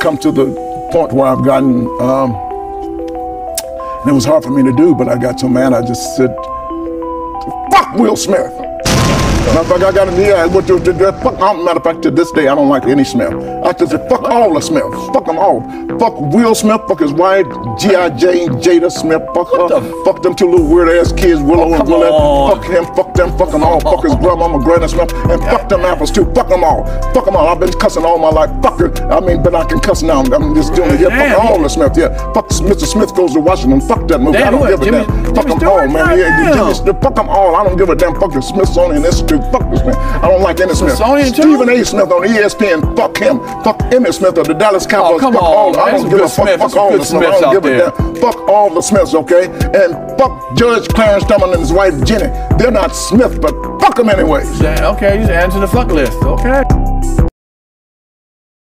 come to the point where I've gotten, um, and it was hard for me to do, but I got so mad I just said, fuck Will Smith. Matter of fact, I got a yeah, what you did fuck matter of fact to this day I don't like any Smith. I just said fuck all the Smiths. Fuck them all. Fuck Will Smith, fuck his wife, G.I. Jane, Jada Smith, fuck her. Fuck them two little weird ass kids, Willow and Willette. Fuck him, fuck them, fuck them all. Fuck his grandmama, Granny Smith, and fuck them apples too. Fuck them all. Fuck them all. I've been cussing all my life. Fuck her. I mean, but I can cuss now. I'm just doing it here. Fuck all the Smith. Yeah. Fuck Mr. Smith goes to Washington. Fuck that movie. I don't give a damn. Fuck them all, man. Yeah, Jimmy Smith. Fuck them all. I don't give a damn. Fuck the Smithsonian Fuck this man. I don't like Emmitt Smith. Smithsonian? Stephen A. Smith on ESPN. Fuck him. Fuck Emmitt Smith of the Dallas oh, Cowboys. come fuck on, all. man. I don't give a fuck. Fuck all the Smiths. I don't give a damn. Fuck all the Smiths, okay? And fuck Judge Clarence Thurman and his wife Jenny. They're not Smith, but fuck them anyways. Okay, you just to the fuck list. Okay.